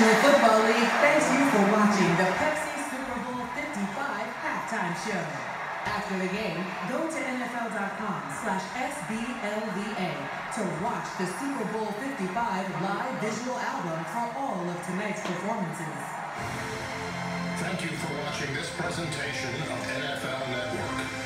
National Football League thanks you for watching the Pepsi Super Bowl 55 halftime show. After the game, go to NFL.com slash SBLVA to watch the Super Bowl 55 live visual album for all of tonight's performances. Thank you for watching this presentation of NFL Network.